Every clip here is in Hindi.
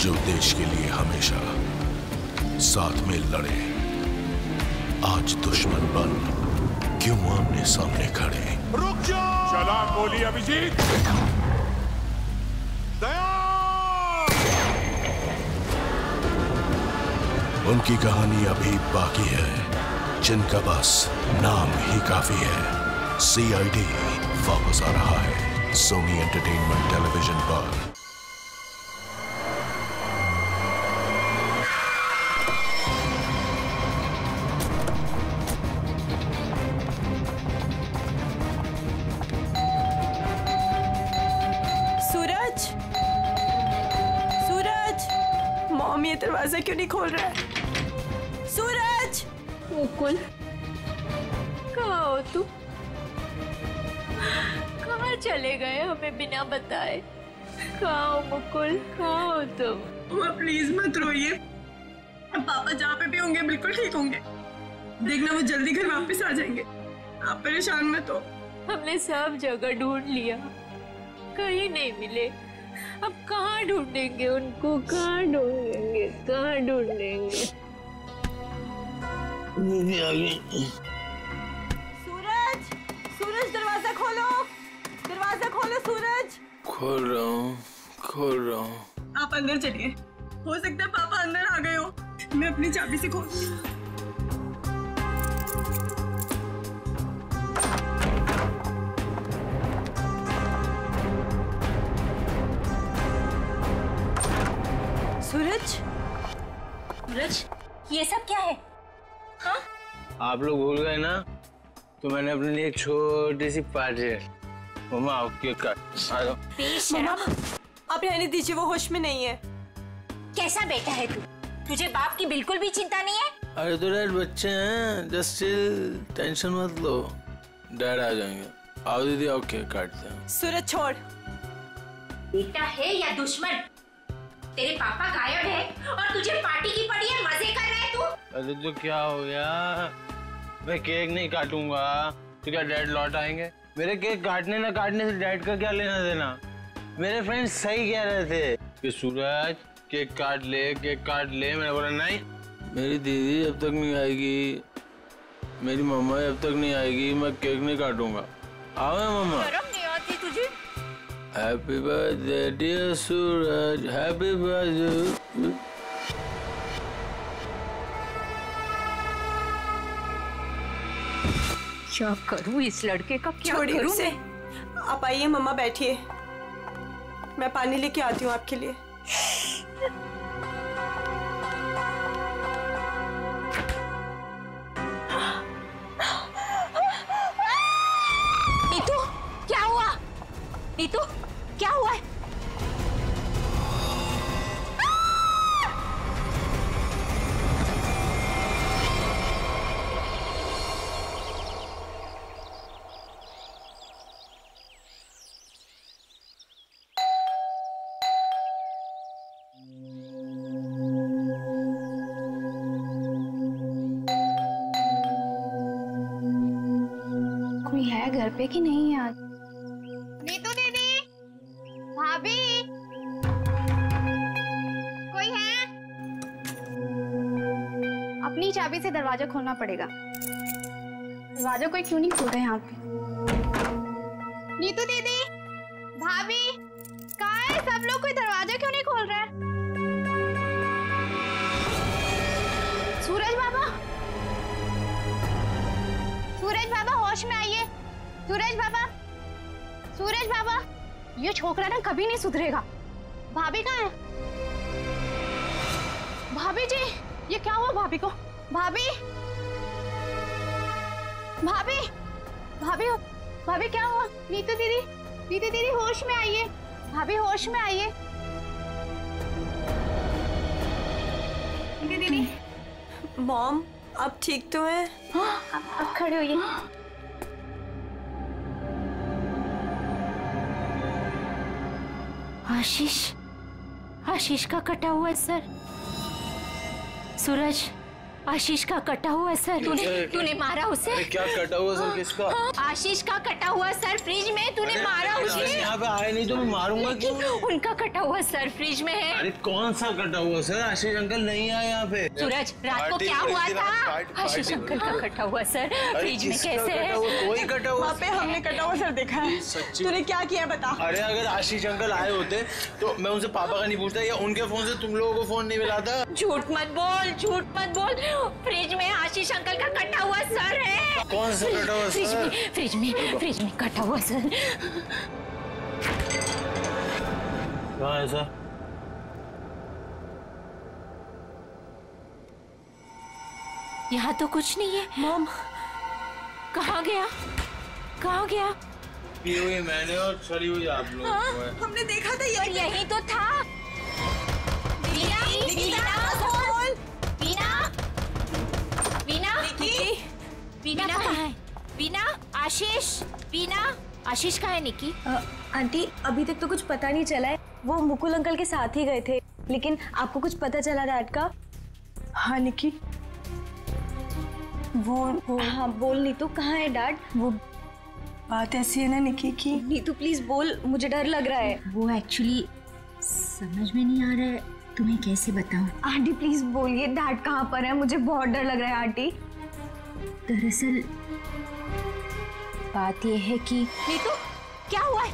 जो देश के लिए हमेशा साथ में लड़े आज दुश्मन बन क्यों आमने सामने खड़े? रुक जाओ! चला गोली अभिजीत। उनकी कहानी अभी बाकी है जिनका बस नाम ही काफ़ी है। सीआईडी वापस आ रहा है सोनी एंटरटेनमेंट टेलीविज़न पर। आ जाएँगे। आप परेशान मत हो। हमने सब जगह ढूंढ लिया। कहीं नहीं मिले। अब कहाँ ढूंढेंगे उनको? कहाँ ढूंढेंगे? कहाँ ढूंढेंगे? सूरज सूरज दरवाज़ा खोलो। दरवाज़ा खोलो सूरज। खोल रहा हूँ खोल रहा हूँ। आप अंदर चलिए। हो सकता है पापा अंदर आ गए हो। मैं अपनी चाबी से खोल सूरज ये सब क्या है? हा? आप लोग भूल गए ना? तो मैंने अपने लिए एक छोटी सी पार्टी मम्मा आप रहने दीजिए वो होश में नहीं है। कैसा बेटा है तू? तुझे बाप की बिल्कुल भी चिंता नहीं है? अरे तो डैड बच्चे हैं जस्ट चिल टेंशन मत लो। डैड आ जाएँगे। आओ दीदी आओ केक काटते हैं। सूरज छोड़। बेटा है या दुश्मन? तेरे पापा गायब है और तुझे पार्टी की पड़ी है मज़े कर रहा है तू? अरे तो क्या हो गया? मैं केक नहीं काटूँगा। तो क्या डैड लौट आएँगे? मेरे केक काटने ना काटने से डैड का क्या लेना देना? मेरे फ्रेंड सही कह रहे थे कि सूरज केक काट ले केक काट ले। मैंने बोला नहीं मेरी दीदी अब तक नहीं आएगी। मेरी मम्मा अब तक नहीं आएगी। मैं केक नहीं काटूँगा। आओ मम्मा। Happy birthday dear Suraj happy birthday क्या करूँ इस लड़के का क्या छोड़िए करूँ उसे। आप आइए मम्मा बैठिए। मैं पानी लेके आती हूँ आपके लिए। पे कि नहीं आज नीतू दीदी भाभी। कोई है? अपनी चाबी से दरवाज़ा खोलना पड़ेगा। दरवाज़ा कोई क्यों नहीं खोल रहा है यहाँ पे? नीतू दीदी ये छोकरा ना कभी नहीं सुधरेगा। भाभी कहाँ है? भाभी जी ये क्या हुआ भाभी को? भाभी? भाभी? भाभी भाभी क्या हुआ? नीतू दीदी नीतू दीदी होश में आइए। भाभी होश में आइए। नीतू दीदी मॉम अब ठीक तो है? हाँ, अब अब खड़े होइए। आशीष? आशीष का कटा हुआ है सर। सूरज आशीष का कटा हुआ सर। तूने तूने मारा उसे। अरे क्या कटा हुआ सर? किसका? आशीष का कटा हुआ सर फ्रिज में तूने मारा उसे। यहाँ पे आए नहीं तो मैं मारूँगा क्यों? उनका कटा हुआ सर फ्रिज में है। अरे कौन सा कटा हुआ सर? आशीष अंकल नहीं आए यहाँ पे। सूरज रात को क्या हुआ था आशीष अंकल का कटा हुआ सर फ्रिज में कैसे है? कटा हुआ पे हमने कटा हुआ सर देखा है। तूने क्या किया बता? अरे अगर आशीष अंकल आए होते तो मैं उनसे पापा का नहीं पूछता या उनके फ़ोन से तुम लोगों को फ़ोन नहीं मिला था? झूठ मत बोल झूठ मत बोल। फ्रिज में आशीष अंकल का कटा हुआ सर है। कौन सा कटा हुआ फ्रिज में फ्रिज में फ्रिज में कटा हुआ सर। कहाँ है सर? यहाँ तो कुछ नहीं है। मॉम कहाँ गया? कहाँ गया? पी हुई मैंने और छड़ी हुई आप लोगों को। हमने देखा था यही तो था। वीना कहाँ है वीना आशीष वीना आशीष कहाँ है निकी आंटी अभी तक तो कुछ पता नहीं चला है। वो मुकुल अंकल के साथ ही गए थे। लेकिन आपको कुछ पता चला डैड का? हाँ निकी वो वो। हाँ बोल नीतू कहाँ है डैड? वो बात ऐसी है ना निकी की नीतू प्लीज़ बोल मुझे डर लग रहा है। वो एक्चुअली समझ में नहीं आ रहा है। तुम्हें कैसे बताऊँ? आंटी प्लीज़ बोलिए डैड कहाँ पर है? मुझे बहुत डर लग रहा है आंटी। दरअसल बात यह है कि नीतू क्या हुआ है?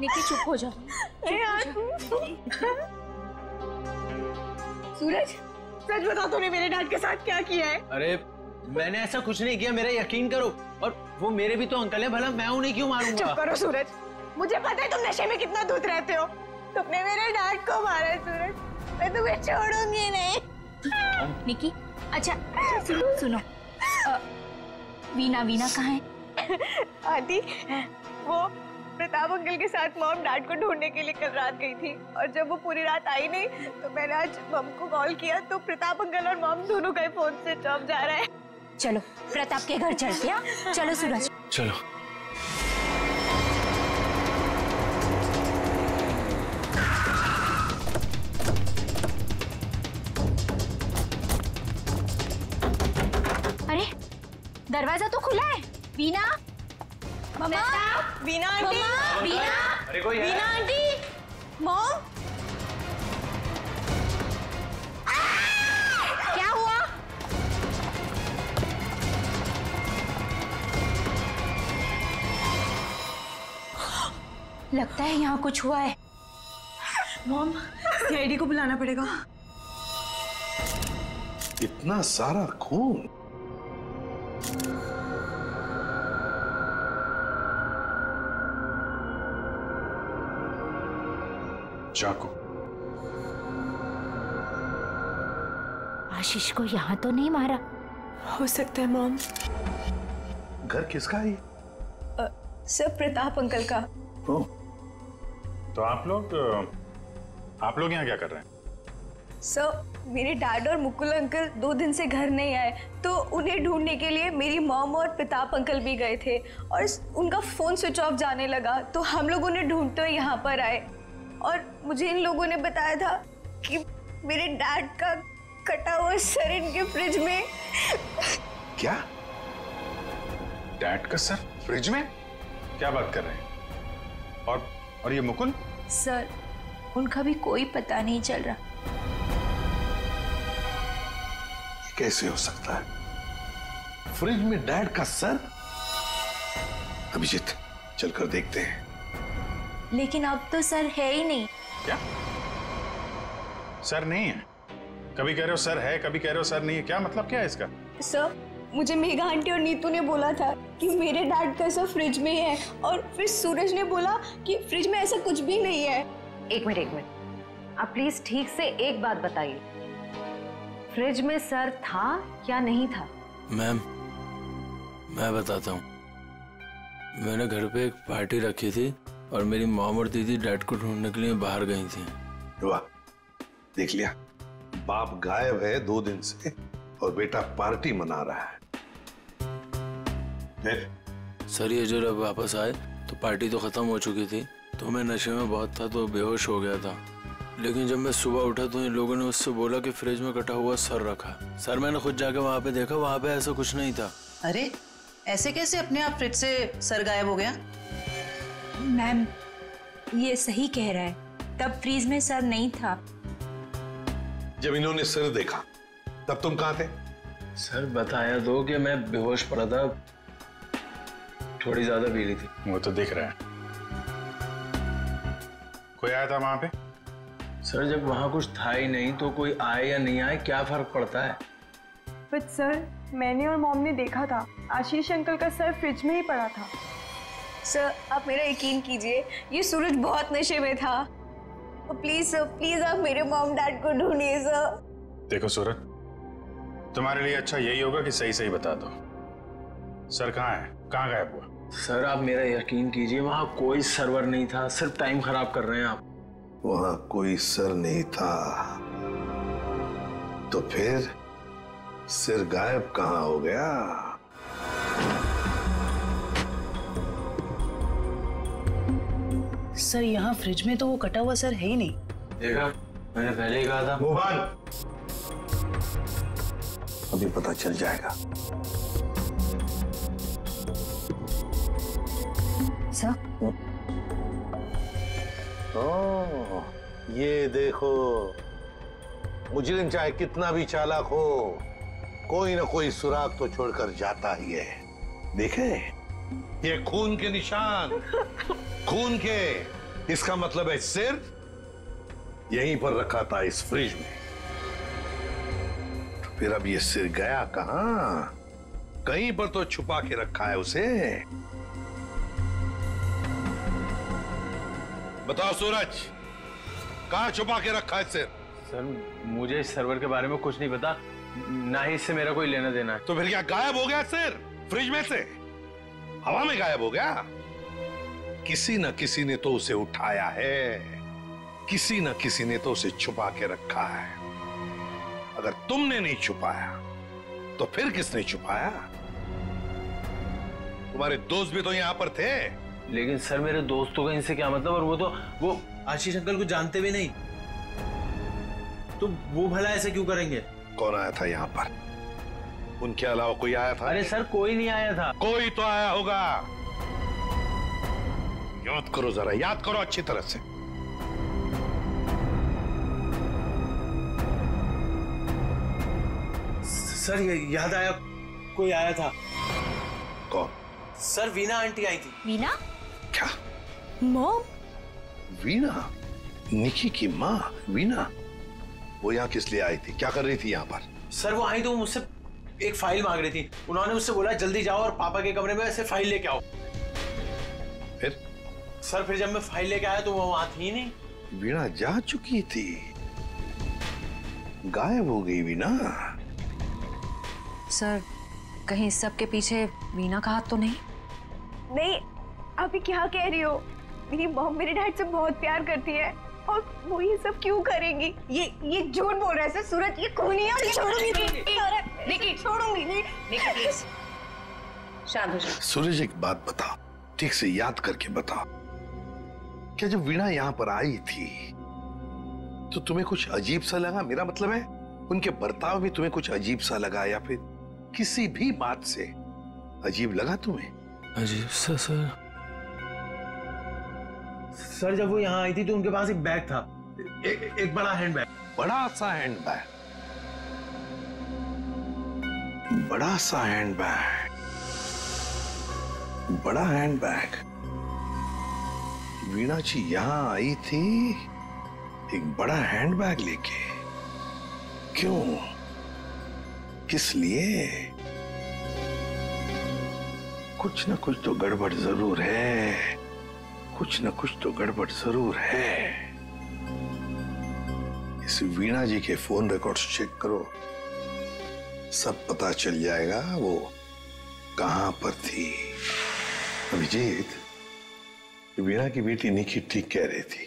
निकी चुप हो जाओ। सूरज सच बता तूने मेरे डैड के साथ क्या किया है? अरे मैंने ऐसा कुछ नहीं किया मेरा यकीन करो। और वो मेरे भी तो अंकल है भला मैं उन्हें क्यों मारूँगा? चुप करो सूरज। मुझे पता है तुम नशे में कितना दूध रहते हो। तुमने मेरे डैड को मारा है सूरज। मैं तुम्हें छोड़ूँगी नहीं। निकी अच्छा सुनो सुनो। वीना वीना कहाँ है? आदि वो प्रताप अंकल के साथ मॉम डैड को ढूँढने के लिए कल रात गई थी। और जब वो पूरी रात आई नहीं तो मैंने आज मम को कॉल किया तो प्रताप अंकल और मॉम दोनों का फ़ोन से ऑफ़ जा रहा है। चलो प्रताप के घर चलते हैं? चलो सूरज। चलो। दरवाज़ा तो खुला है। वीना? मम्मा? वीना आंटी? कोई वीना आंटी? मॉम? क्या हुआ? लगता है यहाँ कुछ हुआ है। मॉम सीआईडी को बुलाना पड़ेगा। इतना सारा खून। चाकू। आशीष को यहाँ तो नहीं मारा। हो सकता है मॉम। घर किसका है ये? सर प्रताप अंकल का। ओह, तो आप लोग आप लोग यहाँ क्या कर रहे हैं? सर मेरे डैड और मुकुल अंकल दो दिन से घर नहीं आए तो उन्हें ढूँढने के लिए मेरी मॉम और प्रताप अंकल भी गए थे और उनका फ़ोन स्विच ऑफ़ जाने लगा तो हम लोग उन्हें ढूंढते हुए यहाँ पर आए। और मुझे इन लोगों ने बताया था कि मेरे डैड का कटा हुआ सर इनके फ्रिज में। क्या? डैड का सर फ्रिज में? क्या बात कर रहे हैं? और और ये मुकुल? सर उनका भी कोई पता नहीं चल रहा। कैसे हो सकता है? फ्रिज में डैड का सर? अभिजीत चलकर देखते हैं। लेकिन अब तो सर है ही नहीं। क्या? सर नहीं है? कभी कह रहे हो सर है कभी कह रहे हो सर नहीं है। क्या मतलब क्या है इसका? सर मुझे मेघा आंटी और नीतू ने बोला था कि मेरे डैड का सर फ्रिज में है। और फिर सूरज ने बोला कि फ्रिज में ऐसा कुछ भी नहीं है। एक मिनट एक मिनट। आप प्लीज़ ठीक से एक बात बताइए। फ्रिज में सर था या नहीं था? मैम मैं बताता हूँ। मैंने घर पे एक पार्टी रखी थी और मेरी मॉम और दीदी डैड को ढूँढने के लिए बाहर गई थी। वाह देख लिया। बाप गायब है दो दिन से और बेटा पार्टी मना रहा है। फिर? सर ये जो जब वापस आए तो पार्टी तो खत्म हो चुकी थी तो मैं नशे में बहुत था तो बेहोश हो गया था। लेकिन जब मैं सुबह उठा तो इन लोगों ने उससे बोला कि फ्रिज में कटा हुआ सर रखा। सर मैंने खुद जाके वहाँ पे देखा वहाँ पे ऐसा कुछ नहीं था। अरे ऐसे कैसे अपने आप फ्रिज से सर गायब हो गया? मैम ये सही कह रहा है। तब फ्रीज में सर नहीं था। जब इन्होंने सिर देखा तब तुम कहाँ थे? सर बताया दो कि मैं बेहोश पड़ा था। थोड़ी ज़्यादा पी ली थी। वो तो दिख रहा है। कोई आया था वहाँ पे? सर जब वहाँ कुछ था ही नहीं तो कोई आए या नहीं आए क्या फ़र्क पड़ता है? बट सर मैंने और मॉम ने देखा था। आशीष अंकल का सर फ्रिज में ही पड़ा था। सर आप मेरा यकीन कीजिए ये सूरज बहुत नशे में था। प्लीज़ सर प्लीज़ आप मेरे मॉम डैड को ढूंढिए सर देखो सूरज तुम्हारे लिए अच्छा यही होगा कि सही सही बता दो। सर कहाँ है? कहाँ गायब हुआ? सर आप मेरा यकीन कीजिए वहाँ कोई सर्वर नहीं था सिर्फ़ टाइम खराब कर रहे हैं आप। वहाँ कोई सर नहीं था। तो फिर सिर गायब कहाँ हो गया? सर यहाँ फ्रिज में तो वो कटा हुआ सर है ही नहीं। देखा? मैंने पहले ही कहा था। मोहन! अभी पता चल जाएगा। सर ओ, ये देखो। मुजरिम चाहे कितना भी चालाक हो कोई ना कोई सुराग तो छोड़कर जाता ही है। देखे? ये खून के निशान। खून के। इसका मतलब है सिर। यहीं पर रखा था इस फ्रिज में। तो फिर अब ये सिर गया कहा? कहीं पर तो छुपा के रखा है उसे। बताओ सूरज कहाँ छुपा के रखा है सिर सर मुझे इस सर्वर के बारे में कुछ नहीं पता। ना ही इससे मेरा कोई लेना देना है। तो फिर क्या गायब हो गया सिर? फ्रिज में से? हवा में गायब हो गया? किसी न किसी ने तो उसे उठाया है। किसी न किसी ने तो उसे छुपा के रखा है। अगर तुमने नहीं छुपाया तो फिर किसने छुपाया? तुम्हारे दोस्त भी तो यहाँ पर थे। लेकिन सर मेरे दोस्तों का इनसे क्या मतलब? और वो तो वो आशीष अंकल को जानते भी नहीं। तो वो भला ऐसे क्यों करेंगे? कौन आया था यहाँ पर? उनके अलावा कोई आया था? अरे सर कोई नहीं आया था। कोई तो आया होगा। याद करो जरा याद करो अच्छी तरह से। सर ये याद आया कोई आया था? कौन? सर वीना आंटी आई थी। वीना? क्या? मॉम? वीणा? निकी की माँ वीणा? वो यहाँ किस लिए आई थी? क्या कर रही थी यहाँ पर? सर वो आई तो मुझसे एक फ़ाइल मांग रही थी। उन्होंने मुझसे बोला जल्दी जाओ और पापा के कमरे में ऐसे फ़ाइल लेके आओ। फिर? सर फिर जब मैं फ़ाइल लेके आया तो वो वहाँ थी नहीं। वीणा जा चुकी थी। गायब हो गई वीणा। सर कहीं इस सब के पीछे वीणा का हाथ तो नहीं? नहीं आप ये क्या कह रही हो? मेरी मॉम मेरे डैड से बहुत प्यार करती है और वो ये सब क्यों करेंगी? ये ये झूठ बोल रहा है सर सूरज ये खूनी है और ये छोड़ूँगी नहीं। अरे, देखिए छोड़ूँगी नहीं। देखिए प्लीज़ शांत हो जाओ। सूरज एक बात बताओ। ठीक से याद करके बताओ। क्या जब वीणा यहाँ पर आई थी तो तुम्हें कुछ अजीब सा लगा? मेरा मतलब है उनके बर्ताव में तुम्हें कुछ अजीब सा लगा या फिर किसी भी बात से अजीब लगा तुम्हें? अजीब सा सर। सर जब वो यहाँ आई थी तो उनके पास एक बैग था। ए, एक बड़ा हैंड बैग बड़ा सा हैंड बैग बड़ा सा हैंड बैग बड़ा हैंड बैग वीणा जी यहाँ आई थी एक बड़ा हैंड बैग लेके। क्यों? किस लिए? कुछ ना कुछ तो गड़बड़ ज़रूर है। कुछ ना कुछ तो गड़बड़ ज़रूर है। इस वीणा जी के फ़ोन रिकॉर्ड्स चेक करो। सब पता चल जाएगा वो कहाँ पर थी। अभिजीत वीणा की बेटी निकी ठीक कह रही थी।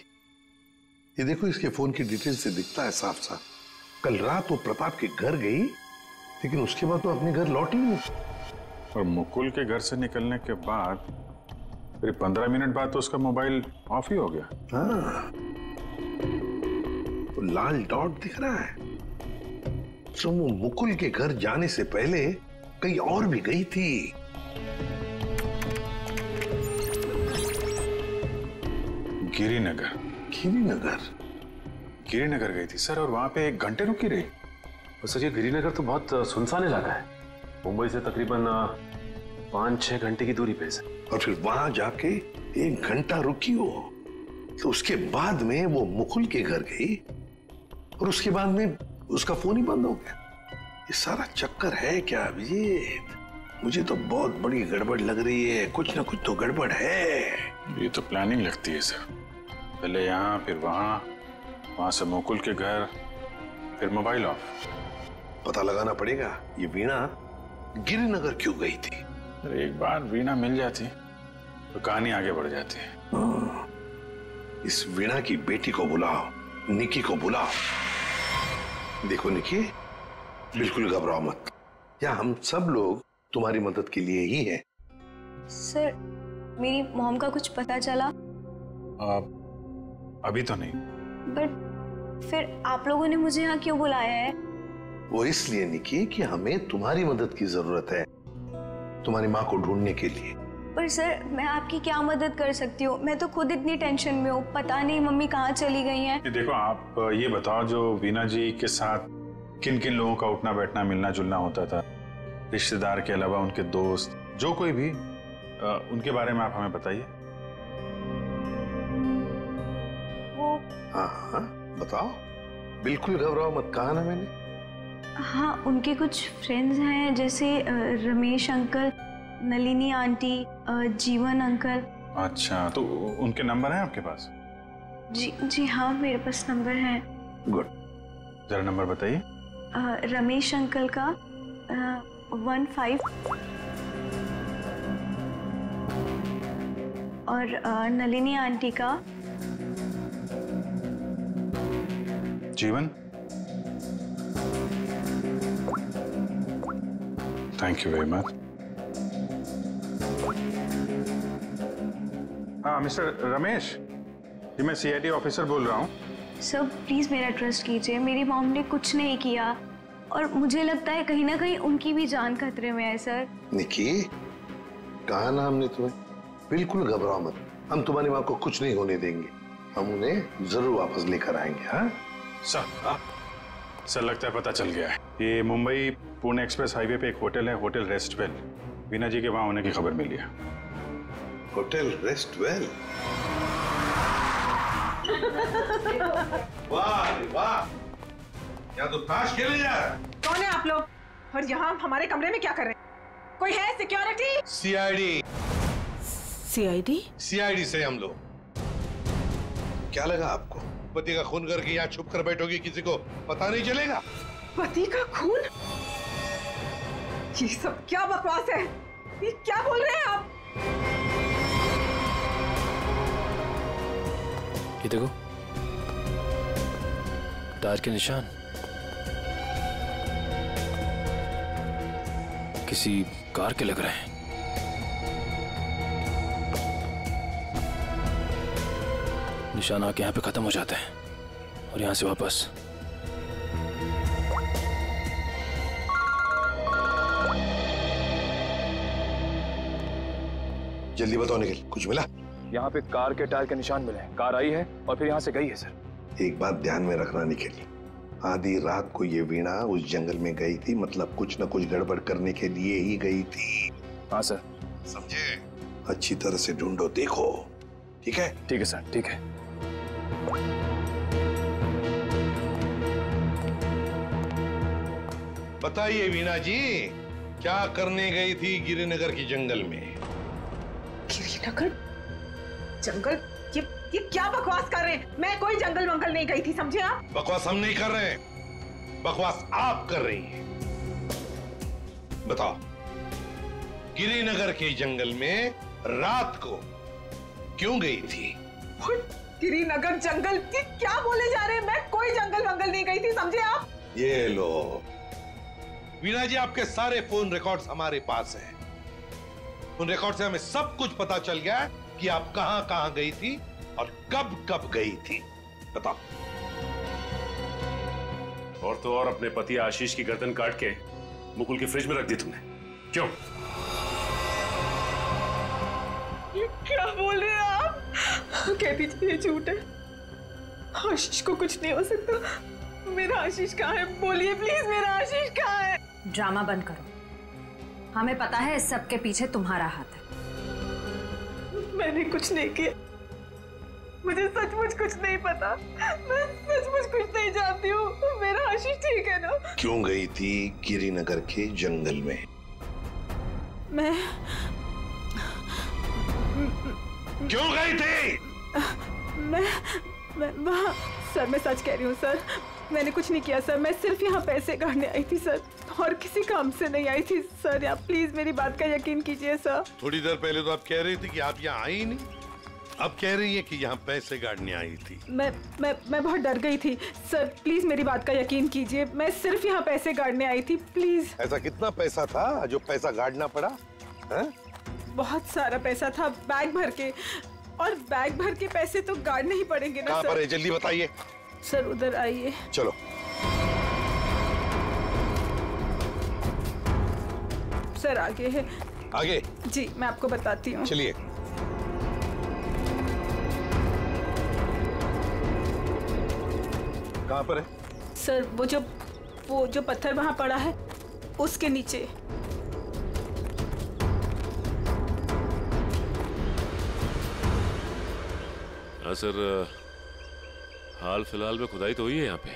ये देखो, इसके फ़ोन की डिटेल से दिखता है साफ़ साफ़ कल रात वो प्रताप के घर गई, लेकिन उसके बाद तो अपने घर लौटी नहीं। और मुकुल के घर से निकलने के बाद फिर पंद्रह मिनट बाद तो उसका मोबाइल ऑफ़ ही हो गया। हाँ। वो लाल डॉट दिख रहा है। तो वो मुकुल के घर जाने से पहले कहीं और भी गई थी। गिरिनगर। गिरिनगर? गिरिनगर गई थी सर और वहाँ पे एक घंटे रुकी रही। और सर ये गिरिनगर तो बहुत सुनसान इलाका है। मुंबई से तकरीबन पाँच छह घंटे की दूरी पे है सर। और फिर वहाँ जाके एक घंटा रुकी हो तो उसके बाद में वो मुकुल के घर गई और उसके बाद में उसका फ़ोन ही बंद हो गया। ये सारा चक्कर है क्या अभिजीत? मुझे तो बहुत बड़ी गड़बड़ लग रही है। कुछ ना कुछ तो गड़बड़ है। ये तो प्लानिंग लगती है सर पहले यहाँ फिर वहाँ। वहाँ से मुकुल के घर फिर मोबाइल ऑफ़ पता लगाना पड़ेगा ये वीणा गिरिनगर क्यों गई थी? अरे एक बार वीणा मिल जाती। तो कहानी आगे बढ़ जाती है। इस वीणा की बेटी को बुलाओ निकी को बुलाओ। देखो निकी बिल्कुल घबराओ मत। या हम सब लोग तुम्हारी मदद के लिए ही हैं। सर मेरी मॉम का कुछ पता चला? अब अभी तो नहीं। बट फिर आप लोगों ने मुझे यहाँ क्यों बुलाया है? वो इसलिए निकी कि हमें तुम्हारी मदद की ज़रूरत है तुम्हारी माँ को ढूँढने के लिए। पर सर मैं आपकी क्या मदद कर सकती हूँ? मैं तो खुद इतनी टेंशन में हूँ। पता नहीं मम्मी कहाँ चली गई हैं। देखो आप ये बताओ जो वीना जी के साथ किन किन लोगों का उठना बैठना मिलना जुलना होता था? रिश्तेदार के अलावा उनके दोस्त जो कोई भी उनके बारे में आप हमें बताइए। वो हाँ हाँ बताओ। बिल्कुल घबराओ मत कहा ना मैंने? हाँ उनके कुछ फ्रेंड्स हैं जैसे Ramesh uncle. Nalini aunty Jeevan uncle. अच्छा तो उनके नंबर हैं आपके पास? जी जी हाँ मेरे पास नंबर है। गुड। जरा नंबर बताइए। रमेश अंकल का वन फाइव और नलिनी आंटी का। Jeevan? Thank you very much हाँ मिस्टर रमेश जी मैं सीआईडी ऑफिसर बोल रहा हूँ। सर प्लीज़ मेरा ट्रस्ट कीजिए। मेरी मॉम ने कुछ नहीं किया। और मुझे लगता है कहीं ना कहीं उनकी भी जान खतरे में है सर। निकी कहा ना हमने तुम्हें? बिल्कुल घबराओ मत। हम तुम्हारी माँ को कुछ नहीं होने देंगे। हम उन्हें ज़रूर वापस लेकर आएँगे हाँ? सर सर लगता है पता चल गया है। ये मुंबई पुणे एक्सप्रेस हाईवे पे एक होटल है होटल रेस्टवेल। वीना जी के वहाँ होने की खबर मिली है। होटल रेस्ट वेल वाह वाह। यहाँ तो ताश खेले जा रहा कौन है आप लोग? और यहाँ हमारे कमरे में क्या कर रहे हैं? कोई है सिक्योरिटी सीआईडी सीआईडी सीआईडी से हम लोग। क्या लगा आपको? पति का खून करके यहाँ छुप कर बैठोगी किसी को? पता नहीं चलेगा। पति का खून? ये सब क्या बकवास है? ये क्या बोल रहे हैं आप? देखो। टायर के निशान। किसी कार के लग रहे हैं। निशान आके यहाँ पे खत्म हो जाते हैं और यहाँ से वापस। जल्दी बताओ निखिल, कुछ मिला? यहाँ पे कार के टायर के निशान मिले कार आई है और फिर यहाँ से गई है सर। एक बात ध्यान में रखना निखिल। आधी रात को ये वीणा उस जंगल में गई थी मतलब कुछ न कुछ गड़बड़ करने के लिए ही गई थी। हाँ सर। समझे? अच्छी तरह से ढूंढो देखो। ठीक है? ठीक है सर। ठीक है। बताइए वीणा जी क्या करने गई थी गिरिनगर की जंगल में? गिरिनगर? जंगल? ये ये क्या बकवास कर रहे हैं? मैं कोई जंगल वंगल नहीं गई थी समझे आप? बकवास हम नहीं कर रहे हैं। बकवास आप कर रही हैं। बताओ गिरिनगर के जंगल में रात को क्यों गई थी? गिरिनगर जंगल ये क्या बोले जा रहे हैं? मैं कोई जंगल वंगल नहीं गई थी समझे आप? ये लो। वीणा जी आपके सारे फ़ोन रिकॉर्ड्स हमारे पास हैं। उन रिकॉर्ड से हमें सब कुछ पता चल गया है। कि आप कहाँ कहाँ गई थी और कब कब गई थी? बताओ। और तो और अपने पति आशीष की गर्दन काट के मुकुल की फ्रिज में रख दी तुमने। क्यों? ये क्या बोल रहे हैं आप? कह दीजिए ये झूठ है। आशीष को कुछ नहीं हो सकता। मेरा आशीष कहाँ है? बोलिए प्लीज़ मेरा आशीष कहाँ है? ड्रामा बंद करो। हमें पता है इस सब के पीछे तुम्हारा हाथ। है मैंने कुछ नहीं किया। मुझे सचमुच कुछ नहीं पता। मैं सचमुच कुछ नहीं जानती हूँ। मेरा आशीष ठीक है ना? क्यों गई थी गिरिनगर के जंगल में? मैं क्यों गई थी? मैं मैं वहाँ सर मैं सच कह रही हूँ सर। मैंने कुछ नहीं किया सर। मैं सिर्फ़ यहाँ पैसे काटने आई थी सर। और किसी काम से नहीं आई थी सर। आप प्लीज़ मेरी बात का यकीन कीजिए सर। थोड़ी देर पहले तो आप कह रही थी कि आप यहाँ आई नहीं। अब कह रही है कि यहाँ पैसे गाड़ने आई थी। मैं मैं मैं बहुत डर गई थी। सर प्लीज़ मेरी बात का यकीन कीजिए। मैं सिर्फ़ यहाँ पैसे काटने आई थी प्लीज़। ऐसा कितना पैसा था जो पैसा गाड़ना पड़ा? है? बहुत सारा पैसा था बैग भर के। और बैग भर के पैसे तो गाड़ने ही पड़ेंगे ना कहाँ पर है? सर जल्दी बताइए। सर उधर आइए। चलो। सर आगे है। आगे? जी मैं आपको बताती हूँ। चलिए। कहाँ पर है? सर वो जो वो जो पत्थर वहाँ पड़ा है उसके नीचे। हाँ सर हाल फ़िलहाल में खुदाई तो हुई है यहाँ पे।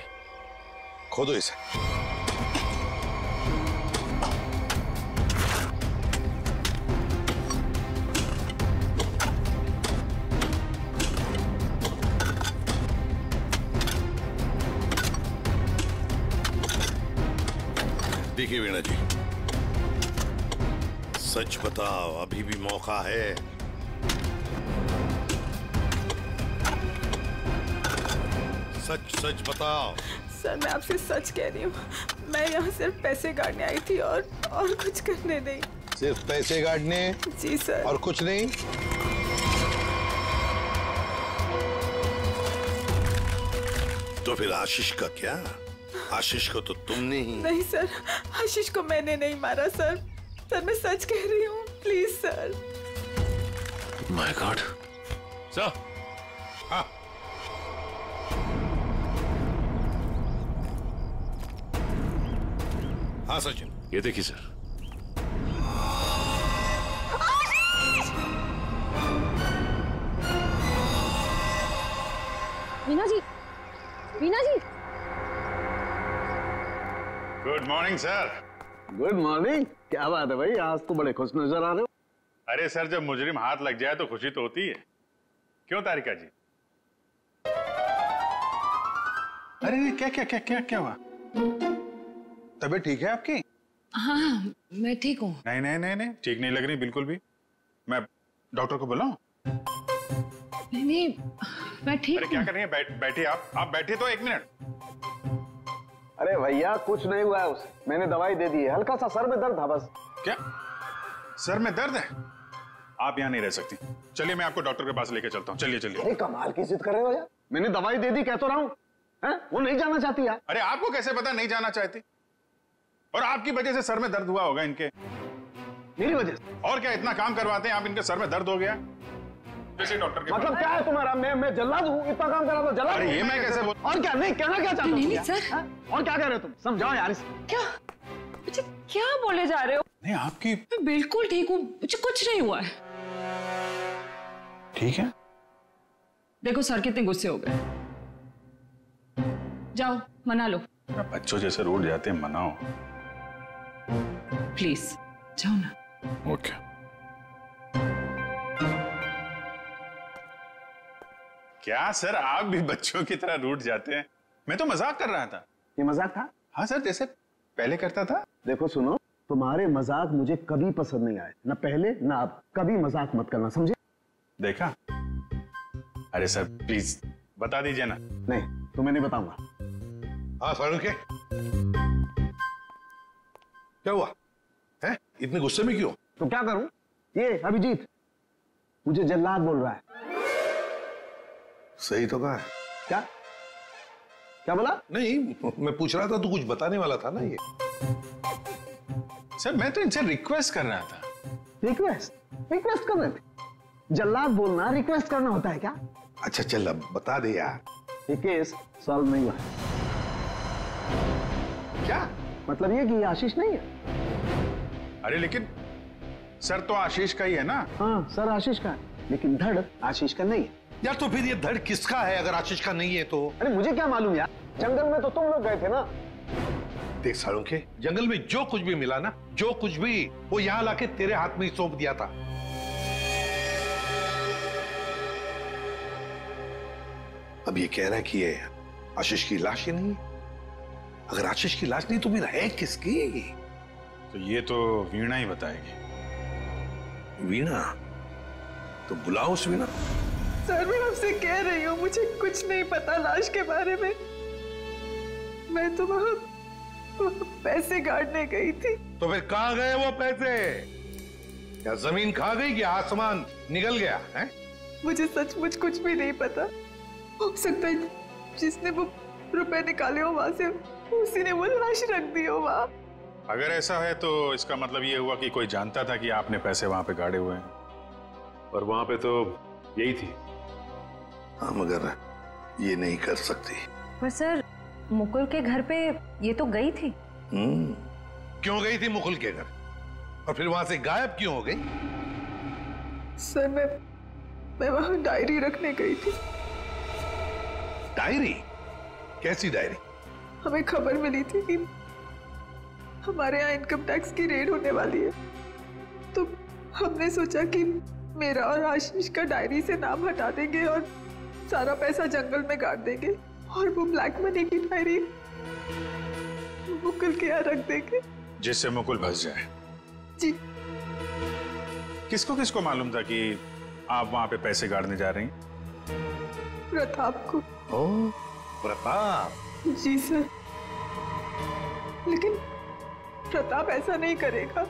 खोदो इसे। देखिए वीणा जी, सच बताओ, अभी भी मौका है सच सच बताओ। सर मैं आपसे सच कह रही हूँ। मैं यहाँ सिर्फ़ पैसे गाड़ने आई थी और और कुछ करने नहीं। सिर्फ़ पैसे गाड़ने जी सर। और कुछ नहीं? तो फिर आशीष का क्या? आशीष को तो तुमने ही नहीं सर। आशीष को मैंने नहीं मारा सर। सर मैं सच कह रही हूँ। Please sir. My God sir हाँ सचिन ये देखिए sir. Veena ji Veena ji. Good morning sir good morning क्या बात है भाई? आज तो बड़े खुश नज़र आ रहे हो। अरे सर जब मुजरिम हाथ लग जाए तो खुशी तो होती है। क्यों तारिका जी? अरे क्या क्या क्या क्या क्या हुआ? तबीयत ठीक है आपकी? हाँ मैं ठीक हूँ। नहीं नहीं नहीं नहीं ठीक नहीं लग रही बिल्कुल भी। मैं डॉक्टर को बुलाऊं? नहीं नहीं मैं ठीक अरे क्या कर रही हैं बैठ बैठिए आप। आप बैठिए तो एक मिनट। अरे भैया कुछ नहीं हुआ है उसे। मैंने दवाई दे दी है। हल्का सा सर में दर्द था बस। क्या? सर में दर्द है? आप यहाँ नहीं रह सकती। चलिए मैं आपको डॉक्टर के पास लेके चलता हूँ। चलिए चलिए। कमाल की जिद कर रहे हो यार। मैंने दवाई दे दी कह तो रहा हूँ? वो नहीं जाना चाहती यार। अरे आपको कैसे पता? नहीं जाना चाहती। और आपकी वजह से सर में दर्द हुआ होगा इनके। मेरी वजह से? और क्या इतना काम करवाते हैं? आप इनके सर में दर्द हो गया? डॉक्टर के मतलब क्या है तुम्हारा? मैं मैं जल्लाद हूँ इतना काम करा तो जल्लाद अरे हूँ। ये मैं कैसे बोल और क्या? नहीं कहना क्या चाहते हो? सर। और क्या कह रहे हो तुम? समझाओ यार इसे। क्या? मुझे क्या बोले जा रहे हो? नहीं आपकी मैं बिल्कुल ठीक हूँ। मुझे कुछ नहीं हुआ है। ठीक है। देखो सर कितने गुस्से हो गए। जाओ मना लो। बच्चों जैसे रोड जाते हैं मनाओ। प्लीज़ जाओ ना ओके क्या सर आप भी बच्चों की तरह रूठ जाते हैं? मैं तो मज़ाक कर रहा था। ये मज़ाक था? हाँ सर जैसे पहले करता था। देखो सुनो तुम्हारे मज़ाक मुझे कभी पसंद नहीं आए। ना पहले ना अब। कभी मज़ाक मत करना समझे? देखा? अरे सर प्लीज़ बता दीजिए ना। नहीं तुम्हें नहीं बताऊँगा। हाँ सारू के क्या हुआ? है? इतने गुस्से में क्यों? तो क्या करूँ? ये अभिजीत मुझे जल्लाद बोल रहा है। सही तो कहा है। क्या? क्या बोला? नहीं मैं पूछ रहा था तू कुछ बताने वाला था ना ये। सर मैं तो इनसे रिक्वेस्ट कर रहा था। रिक्वेस्ट रिक्वेस्ट कर रहे थे। जल्लाद बोलना रिक्वेस्ट करना होता है क्या? अच्छा चल अब बता दे यार। ये केस सॉल्व नहीं हुआ। क्या? मतलब ये कि ये आशीष नहीं है? अरे लेकिन सर तो आशीष का ही है ना? हाँ सर आशीष का है। लेकिन धड़ आशीष का नहीं है। यार तो फिर ये धड़ किसका है अगर आशीष का नहीं है तो? अरे मुझे क्या मालूम यार? जंगल में तो तुम लोग गए थे ना? देख साळुंखे जंगल में जो कुछ भी मिला ना जो कुछ भी वो यहाँ लाके तेरे हाथ में ही सौंप दिया था। अब ये कह रहा है कि ये आशीष की लाश ही नहीं है। अगर आशीष की लाश नहीं तो फिर है किसकी? तो ये तो वीणा ही बताएगी। वीणा? तो बुलाओ उस वीणा। सर मैं आपसे कह रही हूँ मुझे कुछ नहीं पता लाश के बारे में। मैं तो वहाँ पैसे गाड़ने गई थी। तो फिर कहाँ गए वो पैसे? क्या ज़मीन खा गई कि आसमान निकल गया है? मुझे सचमुच कुछ भी नहीं पता। हो सकता है जिसने वो रुपए निकाले हो वहाँ से। उसी ने वो लाश रख दी हो वहाँ अगर ऐसा है तो इसका मतलब ये हुआ कि कोई जानता था कि आपने पैसे वहाँ पे गाड़े हुए हैं। और वहाँ पे तो यही थी। हाँ मगर ये नहीं कर सकती। पर सर मुकुल के घर पे ये तो गई थी। हम्म। क्यों गई थी मुकुल के घर? और फिर वहाँ से गायब क्यों हो गई? सर मैं मैं वहाँ डायरी रखने गई थी। डायरी? कैसी डायरी? हमें खबर मिली थी कि हमारे यहाँ इनकम टैक्स की रेड होने वाली है। तो हमने सोचा कि मेरा और आशीष का डायरी से नाम हटा देंगे और सारा पैसा जंगल में गाड़ देंगे और वो ब्लैक मनी की डायरी मुकुल के यहाँ रख देंगे। जिससे मुकुल बस जाए। जी। किसको किसको मालूम था कि आप वहाँ पे पैसे गाड़ने जा रही हैं? प्रताप को। ओ प्रताप। जी सर। लेकिन प्रताप ऐसा नहीं करेगा।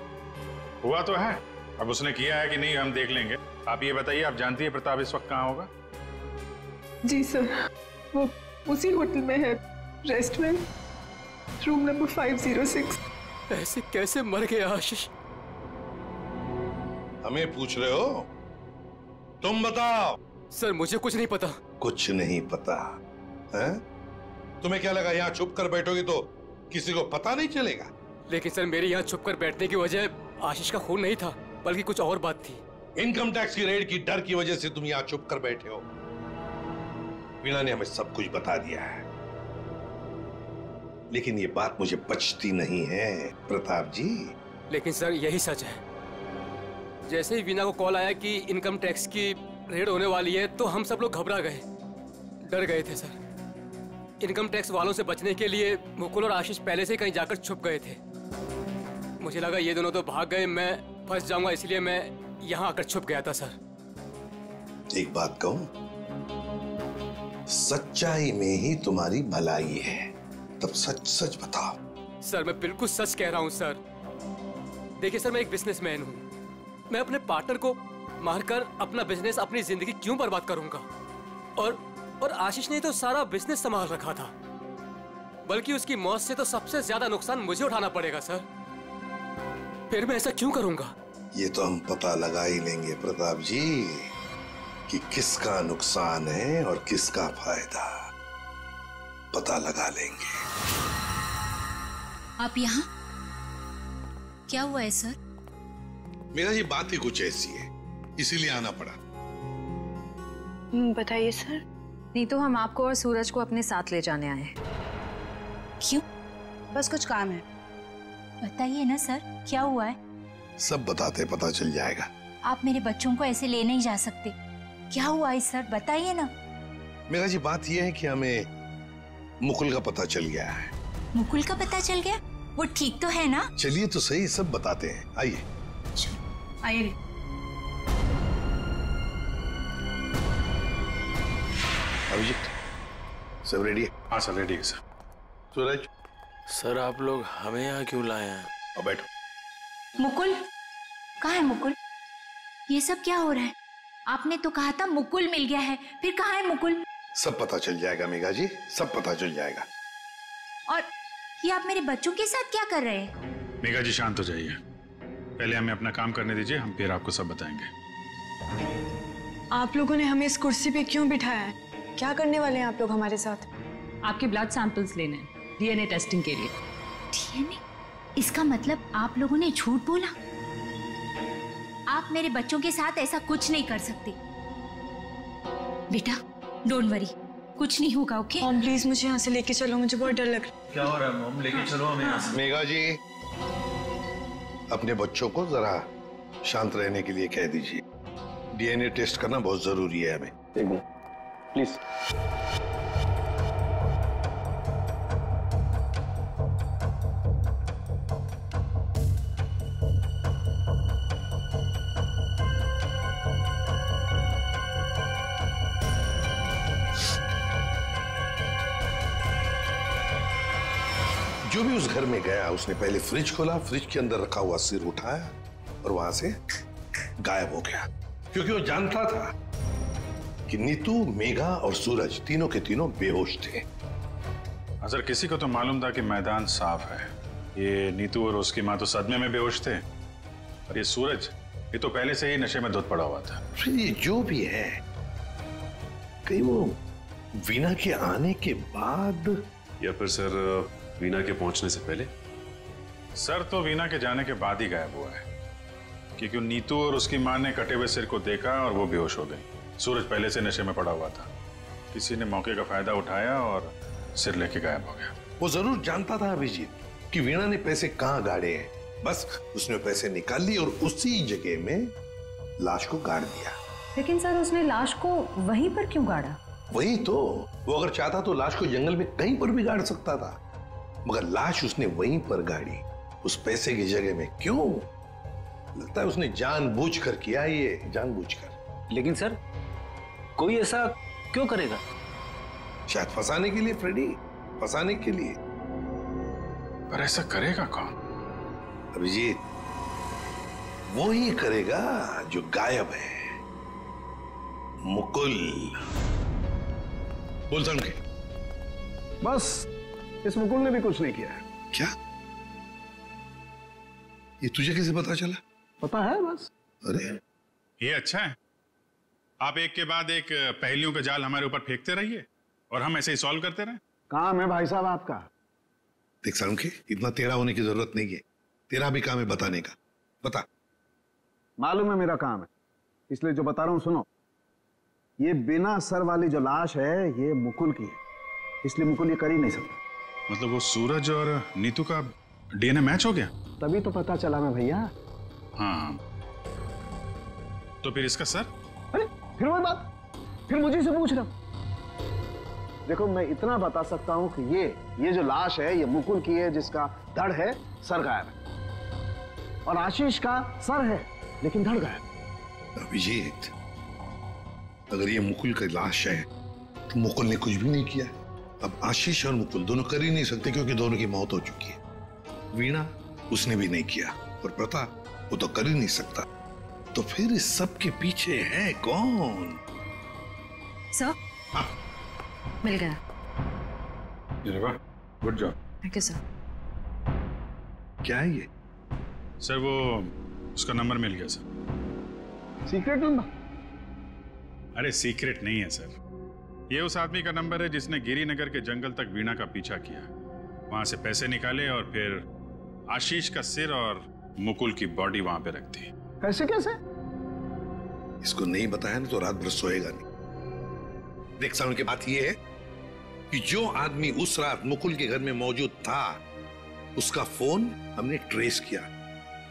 हुआ तो है। अब उसने किया है कि नहीं हम देख लेंगे। आप ये बताइए आप जानती है प्रताप इस वक्त कहाँ होगा? जी सर। वो उसी होटल में है। रेस्टोरेंट रूम नंबर 506 ऐसे कैसे मर गए आशीष? हमें पूछ रहे हो? तुम बताओ। सर मुझे कुछ नहीं पता। कुछ नहीं पता है? तुम्हें क्या लगा यहाँ छुप कर बैठोगे तो किसी को पता नहीं चलेगा? लेकिन सर मेरे यहाँ छुप कर बैठने की वजह आशीष का खून नहीं था बल्कि कुछ और बात थी। इनकम टैक्स की रेड की डर की वजह से तुम यहाँ छुप कर बैठे हो। वीणा ने हमें सब कुछ बता दिया है। लेकिन ये बात मुझे बचती नहीं है प्रताप जी। लेकिन सर यही सच है। जैसे ही वीना को कॉल आया कि इनकम टैक्स की रेड होने वाली है तो हम सब लोग घबरा गए। डर गए थे सर। इनकम टैक्स वालों से बचने के लिए मुकुल और आशीष पहले से कहीं जाकर छुप गए थे। मुझे लगा ये दोनों तो भाग गए मैं फंस जाऊँगा इसलिए मैं यहाँ आकर छुप गया था सर। एक बात कहूँ सच्चाई में ही तुम्हारी भलाई है। तब सच सच बताओ। सर मैं बिल्कुल सच कह रहा हूँ सर। देखिए सर मैं एक बिजनेसमैन हूँ। मैं अपने पार्टनर को मारकर अपना बिज़नेस अपनी ज़िंदगी क्यों बर्बाद करूँगा? और और आशीष ने तो सारा बिज़नेस संभाल रखा था। बल्कि उसकी मौत से तो सबसे ज़्यादा नुकसान मुझे उठाना पड़ेगा सर। फिर मैं ऐसा क्यों करूँगा? ये तो हम पता लगा ही लेंगे प्रताप जी कि किसका नुकसान है और किसका फ़ायदा। पता लगा लेंगे। आप यहाँ? क्या हुआ है सर? मेरा ये बात ही कुछ ऐसी है इसीलिए आना पड़ा। बताइए सर। नहीं तो हम आपको और सूरज को अपने साथ ले जाने आए हैं। क्यों? बस कुछ काम है। बताइए ना सर क्या हुआ है? सब बताते पता चल जाएगा। आप मेरे बच्चों को ऐसे ले नहीं जा सकते। क्या हुआ है सर? बताइए ना। मेरा जी बात यह है कि हमें मुकुल का पता चल गया है। मुकुल का पता चल गया? वो ठीक तो है ना? चलिए तो सही सब बताते हैं। आइए। आइए। अभिजीत। सब रेडी है? हाँ सर रेडी है सर सूरज? सर आप लोग हमें यहाँ क्यों लाए हैं? अब बैठो। मुकुल? कहाँ है मुकुल? ये सब क्या हो रहा है? आपने तो कहा था मुकुल मिल गया है। फिर कहाँ है मुकुल? सब पता चल जाएगा मेघा जी। सब पता चल जाएगा। और ये आप मेरे बच्चों के साथ क्या कर रहे हैं? मेघा जी शांत हो जाइए। पहले हमें अपना काम करने दीजिए हम फिर आपको सब बताएँगे। आप लोगों ने हमें इस कुर्सी पे क्यों बिठाया है? क्या करने वाले हैं आप लोग हमारे साथ? आपके ब्लड सैंपल्स लेने डीएनए टेस्टिंग के लिए। डीएनए इसका मतलब आप लोगों ने झूठ बोला? आप मेरे बच्चों के साथ ऐसा कुछ नहीं कर सकते। बेटा डोंट वरी कुछ नहीं होगा ओके मॉम प्लीज़ मुझे यहाँ से लेके चलो मुझे बहुत डर लग रहा है। क्या हो रहा है मॉम लेके चलो हमें यहाँ से। मेघा जी अपने बच्चों को जरा शांत रहने के लिए कह दीजिए। डीएनए टेस्ट करना बहुत ज़रूरी है हमें। प्लीज़ जो भी उस घर में गया, उसने पहले फ्रिज खोला फ्रिज के अंदर रखा हुआ सिर उठाया और वहाँ से गायब हो गया। क्योंकि वो जानता था कि नीतू मेघा और सूरज तीनों के तीनों बेहोश थे। अगर किसी को तो मालूम था कि मैदान साफ़ है। ये नीतू और उसकी माँ तो सदमे में बेहोश थे। और ये सूरज ये तो पहले से ही नशे में धुत पड़ा हुआ था। ये जो भी है कहीं वो वीना के आने के बाद? या फिर सर वीना के पहुँचने से पहले? सर तो वीना के जाने के बाद ही गायब हुआ है। क्योंकि नीतू और उसकी माँ ने कटे हुए सिर को देखा और वो बेहोश हो गई। सूरज पहले से नशे में पड़ा हुआ था। किसी ने मौके का फ़ायदा उठाया और सिर लेके गायब हो गया। वो ज़रूर जानता था अभिजीत कि वीणा ने पैसे कहाँ गाड़े हैं। बस उसने पैसे निकाल लिए और उसी जगह में लाश को गाड़ दिया। लेकिन सर उसने लाश को वहीं पर क्यों गाड़ा? वही तो। वो अगर चाहता तो लाश को जंगल में कहीं पर भी गाड़ सकता था। मगर लाश उसने वहीं पर गाड़ी। उस पैसे की जगह में क्यों? लगता है उसने जानबूझ कर किया ये जानबूझ कर लेकिन सर कोई ऐसा क्यों करेगा? शायद फंसाने के लिए फ्रेडी। फंसाने के लिए। पर ऐसा करेगा कौन? अभिजीत वो ही करेगा जो गायब है। मुकुल। बोल के बस इस मुकुल ने भी कुछ नहीं किया है। क्या? ये तुझे कैसे पता चला? पता है बस। अरे। ये अच्छा है। आप एक के बाद एक पहलियों का जाल हमारे ऊपर फेंकते रहिए और हम ऐसे ही सॉल्व करते रहे। काम है भाई साहब आपका। देख सालुंखे इतना तेरा होने की ज़रूरत नहीं है। तेरा भी काम है बताने का। बता। मालूम है मेरा काम है। इसलिए जो बता रहा हूँ सुनो। ये बिना सर वाली जो लाश है ये मुकुल की है। इसलिए मुकुल ये कर ही नहीं सकता। मतलब वो सूरज और नीतू का डीएनए मैच हो गया? तभी तो पता चला मैं भैया। हाँ। तो फिर इसका सर? अरे फिर वही बात। फिर मुझे से पूछ रहा देखो, मैं इतना बता सकता हूँ कि ये ये जो लाश है, ये मुकुल की है, जिसका धड़ है, सर गायब है। और आशीष का सर है, लेकिन धड़ गायब अभिजीत, अगर ये मुकुल का लाश है तो मुकुल ने कुछ भी नहीं किया। अब आशीष और मुकुल दोनों कर ही नहीं सकते, क्योंकि दोनों की मौत हो चुकी है। वीणा, उसने भी नहीं किया, और प्रताप, वो तो कर ही नहीं सकता। तो फिर इस सब के पीछे है कौन? सर हाँ। मिल गया। Good job thank you sir क्या है ये? सर वो उसका नंबर मिल गया सर। सीक्रेट नंबर अरे सीक्रेट नहीं है सर। ये उस आदमी का नंबर है जिसने गिरिनगर के जंगल तक वीणा का पीछा किया। वहाँ से पैसे निकाले और फिर आशीष का सिर और मुकुल की बॉडी वहाँ पे रख दी। कैसे कैसे? इसको नहीं बताया ना तो रात भर सोएगा नहीं। देख साउंड की बात यह है कि जो आदमी उस रात मुकुल के घर में मौजूद था उसका फ़ोन हमने ट्रेस किया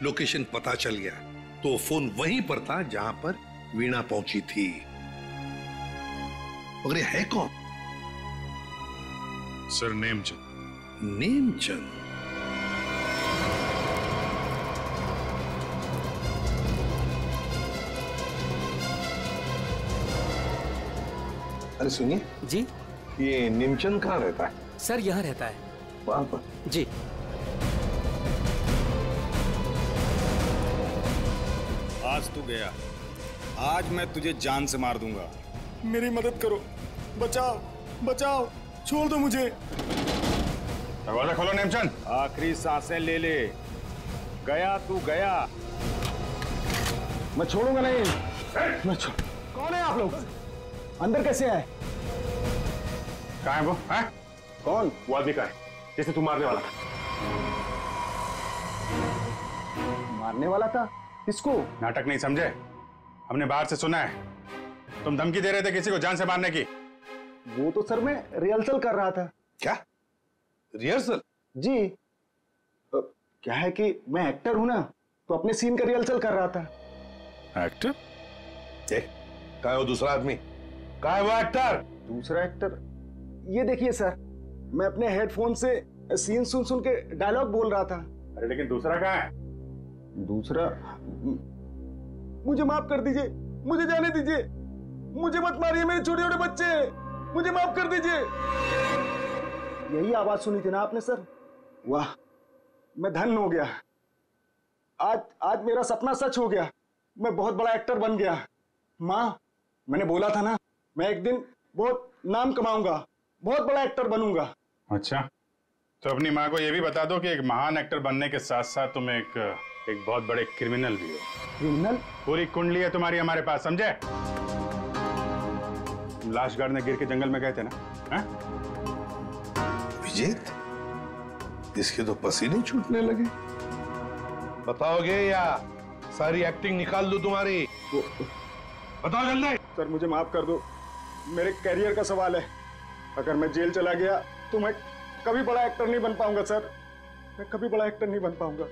लोकेशन पता चल गया। तो वो फ़ोन वहीं पर था जहाँ पर वीणा पहुँची थी। मगर है कौन? सर नेमचंद। नेमचंद? अरे सुनिए। जी। ये निमचंद कहाँ रहता है? सर यहाँ रहता है। वहाँ पर। जी। आज तू गया। आज मैं तुझे जान से मार दूँगा। मेरी मदद करो। बचाओ बचाओ छोड़ दो मुझे। दरवाज़ा खोलो नेमचंद आखिरी साँसें ले ले। गया तू गया। मैं छोड़ूँगा नहीं। मैं छोड़ कौन है आप लोग? अंदर कैसे आए? कहा है वो? है? कौन? वो आदमी का है जिसे तू मारने वाला। था मारने वाला था? किसको? नाटक नहीं समझे? हमने बाहर से सुना है। तुम धमकी दे रहे थे किसी को जान से मारने की। वो तो सर मैं रिहर्सल कर रहा था। क्या? रिहर्सल? जी। अ, क्या है कि मैं एक्टर हूँ ना तो अपने सीन का रिहर्सल कर रहा था। एक्टर? देख कहा है वो दूसरा आदमी? कहा है वो एक्टर? दूसरा एक्टर? ये देखिए सर मैं अपने हेडफोन से सीन सुन सुन के डायलॉग बोल रहा था। अरे लेकिन दूसरा कहाँ है? दूसरा? मुझे माफ़ कर दीजिए मुझे जाने दीजिए। मुझे मत मारिए मेरे छोटे छोटे बच्चे। मुझे माफ़ कर दीजिए। यही आवाज़ सुनी थी ना आपने सर? वाह मैं धन हो गया। आज आज मेरा सपना सच हो गया। मैं बहुत बड़ा एक्टर बन गया। माँ मैंने बोला था ना मैं एक दिन बहुत नाम कमाऊँगा। बहुत बड़ा एक्टर बनूँगा। अच्छा तो अपनी माँ को यह भी बता दो कि एक महान एक्टर बनने के साथ साथ तुम एक एक बहुत बड़े क्रिमिनल भी हो। क्रिमिनल पूरी कुंडली है तुम्हारी हमारे पास समझे? लाश गाड़ने गिर के जंगल में गए थे ना हैं? विजेत इसके तो पसीने छूटने लगे। बताओगे या सारी एक्टिंग निकाल दो तुम्हारी? बताओ जल्दी। सर मुझे माफ़ कर दो। मेरे करियर का सवाल है। अगर मैं जेल चला गया तो मैं कभी बड़ा एक्टर नहीं बन पाऊँगा सर। मैं कभी बड़ा एक्टर नहीं बन पाऊँगा।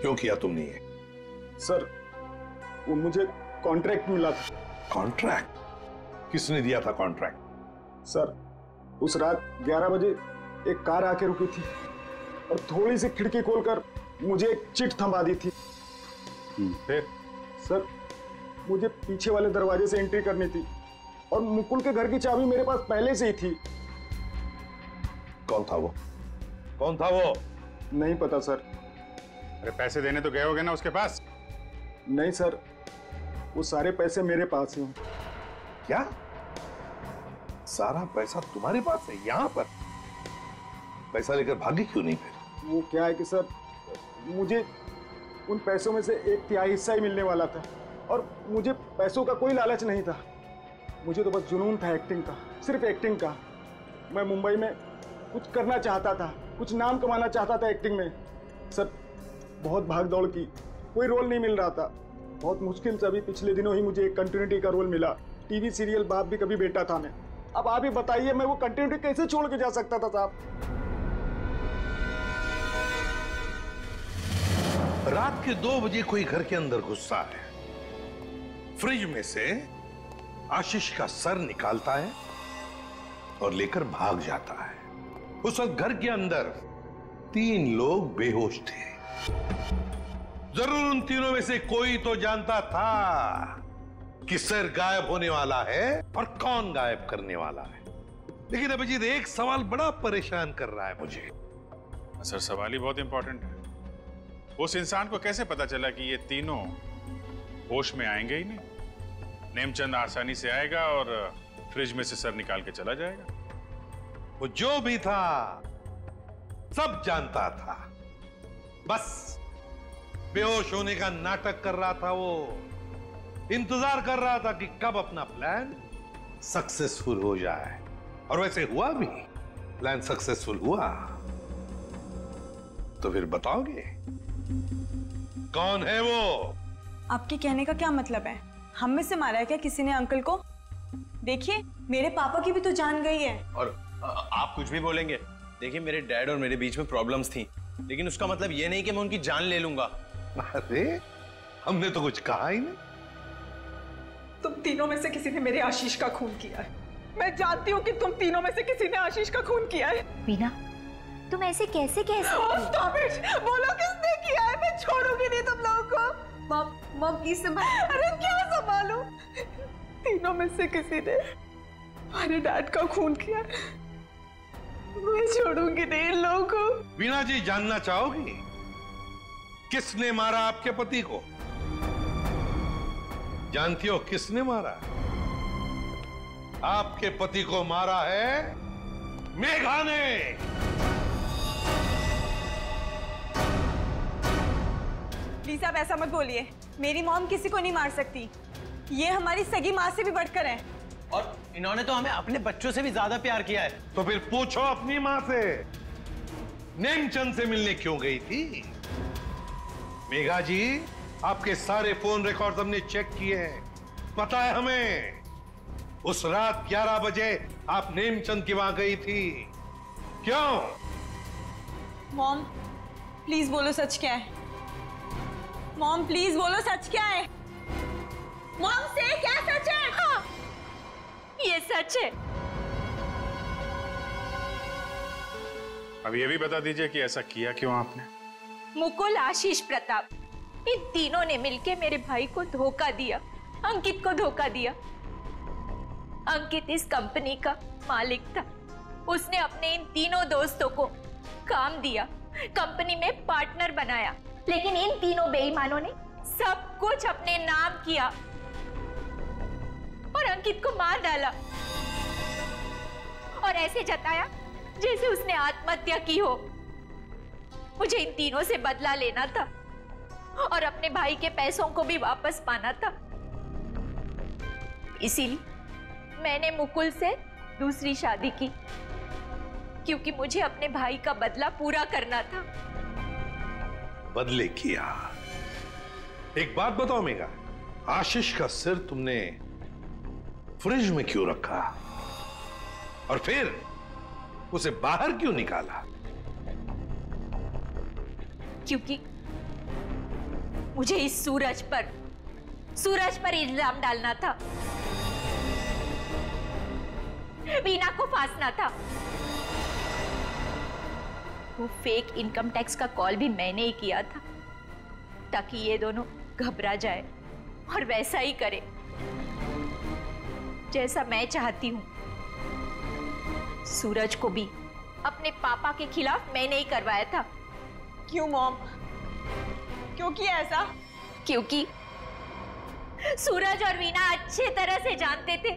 क्यों किया तुमने ये? सर वो मुझे कॉन्ट्रैक्ट मिला था। कॉन्ट्रैक्ट किसने दिया था कॉन्ट्रैक्ट सर उस रात 11 बजे एक कार आके रुकी थी और थोड़ी सी खिड़की खोलकर मुझे एक चिट थमा दी थी। फिर सर मुझे पीछे वाले दरवाजे से एंट्री करनी थी। और मुकुल के घर की चाबी मेरे पास पहले से ही थी। कौन था वो? कौन था वो? नहीं पता सर। अरे पैसे देने तो गए होगे ना उसके पास? नहीं सर। वो सारे पैसे मेरे पास ही। हैं क्या? सारा पैसा तुम्हारे पास है यहाँ पर? पैसा लेकर भागी क्यों नहीं फिर? वो क्या है कि सर मुझे उन पैसों में से एक तिहाई हिस्सा ही मिलने वाला था और मुझे पैसों का कोई लालच नहीं था। मुझे तो बस जुनून था एक्टिंग का, सिर्फ़ एक्टिंग का। मैं मुंबई में कुछ करना चाहता था, कुछ नाम कमाना चाहता था एक्टिंग में। सर, बहुत भाग दौड़ की, कोई रोल नहीं मिल रहा था। बहुत मुश्किल से अभी पिछले दिनों ही मुझे एक कंटिन्यूटी का रोल मिला। टीवी सीरियल बाप भी कभी बेटा था मैं। अब आप ही बताइए, मैं वो कंटिन्यूटी कैसे छोड़ के जा सकता था साहब? रात के दो बजे कोई घर के अंदर गुस्सा है। फ्रिज में से आशीष का सर निकालता है और लेकर भाग जाता है। उस वक्त घर के अंदर तीन लोग बेहोश थे। ज़रूर उन तीनों में से कोई तो जानता था कि सर गायब होने वाला है और कौन गायब करने वाला है। लेकिन अभिजीत, एक सवाल बड़ा परेशान कर रहा है मुझे। सर, सवाल ही बहुत इंपॉर्टेंट है। उस इंसान को कैसे पता चला कि ये तीनों होश में आएँगे ही नहीं? नेमचंद आसानी से आएगा और फ्रिज में से सर निकाल के चला जाएगा। वो जो भी था सब जानता था। बस बेहोश होने का नाटक कर रहा था वो। इंतज़ार कर रहा था कि कब अपना प्लान सक्सेसफुल हो जाए। और वैसे हुआ भी प्लान सक्सेसफुल हुआ। तो फिर बताओगे कौन है वो? आपके कहने का क्या मतलब है? हम में से मारा है क्या किसी ने अंकल को? देखिए मेरे पापा की भी तो जान गई है। और आ, आप कुछ भी बोलेंगे। देखिए मेरे डैड और मेरे बीच में प्रॉब्लम्स थी। लेकिन उसका मतलब ये नहीं कि मैं उनकी जान ले लूँगा। अरे हमने तो कुछ कहा ही नहीं। तुम तीनों में से किसी ने मेरे आशीष का खून किया है। मैं जानती हूँ कि तुम तीनों में से किसी ने आशीष का खून किया है। वीना तुम ऐसे कैसे कह सकती it! बोलो किसने किया है? मैं छोड़ूँगी नहीं तुम लोगों को। मॉम संभाल। अरे क्या संभालू? तीनों में से किसी ने हमारे डैड का खून किया। मैं छोड़ूँगी नहीं लोगों को। वीणा जी, जानना चाहोगी? किसने मारा आपके पति को? जानती हो किसने मारा? आपके पति को मारा है मेघा ने प्लीज़ आप ऐसा मत बोलिए। मेरी मॉम किसी को नहीं मार सकती। ये हमारी सगी माँ से भी बढ़कर है। और इन्होंने तो हमें अपने बच्चों से भी ज़्यादा प्यार किया है। तो फिर पूछो अपनी माँ से नेमचंद से मिलने क्यों गई थी? मेघा जी आपके सारे फ़ोन रिकॉर्ड हमने चेक किए हैं। पता है हमें उस रात 11 बजे आप नेमचंद की वहाँ गई थी। क्यों? मॉम प्लीज़ बोलो सच क्या है। मॉम प्लीज़ बोलो सच क्या है? मॉम से क्या सच है? हाँ, ये सच है। अब ये भी बता दीजिए कि ऐसा किया क्यों आपने? मुकुल आशीष प्रताप इन तीनों ने मिलके मेरे भाई को धोखा दिया अंकित को धोखा दिया। अंकित इस कंपनी का मालिक था। उसने अपने इन तीनों दोस्तों को काम दिया कंपनी में पार्टनर बनाया। लेकिन इन तीनों बेईमानों ने सब कुछ अपने नाम किया और अंकित को मार डाला और ऐसे जताया जैसे उसने आत्महत्या की हो। मुझे इन तीनों से बदला लेना था और अपने भाई के पैसों को भी वापस पाना था। इसीलिए मैंने मुकुल से दूसरी शादी की, क्योंकि मुझे अपने भाई का बदला पूरा करना था। बदले किया। एक बात बताओ मेगा आशीष का सिर तुमने फ्रिज में क्यों रखा? और फिर उसे बाहर क्यों निकाला? क्योंकि मुझे इस सूरज पर सूरज पर इल्ज़ाम डालना था। वीना को फांसना था। वो फेक इनकम टैक्स का कॉल भी मैंने ही किया था ताकि ये दोनों घबरा जाए और वैसा ही करे जैसा मैं चाहती हूँ। सूरज को भी अपने पापा के खिलाफ मैंने ही करवाया था। क्यों मॉम? क्यों किया ऐसा? क्योंकि सूरज और वीना अच्छे तरह से जानते थे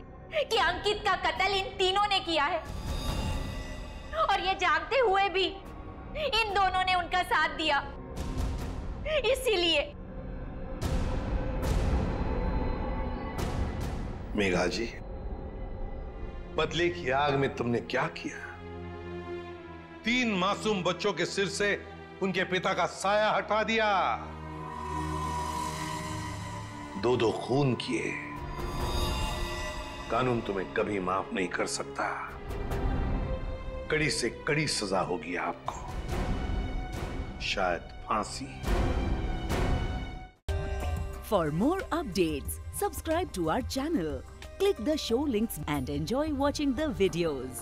कि अंकित का कत्ल इन तीनों ने किया है। और ये जानते हुए भी इन दोनों ने उनका साथ दिया। इसीलिए। मेघा जी बदले की आग में तुमने क्या किया? तीन मासूम बच्चों के सिर से उनके पिता का साया हटा दिया। दो दो खून किए। कानून तुम्हें कभी माफ़ नहीं कर सकता। कड़ी से कड़ी सजा होगी आपको। शायद फांसी। For more update subscribe to our channel click the show links and enjoy watching the videos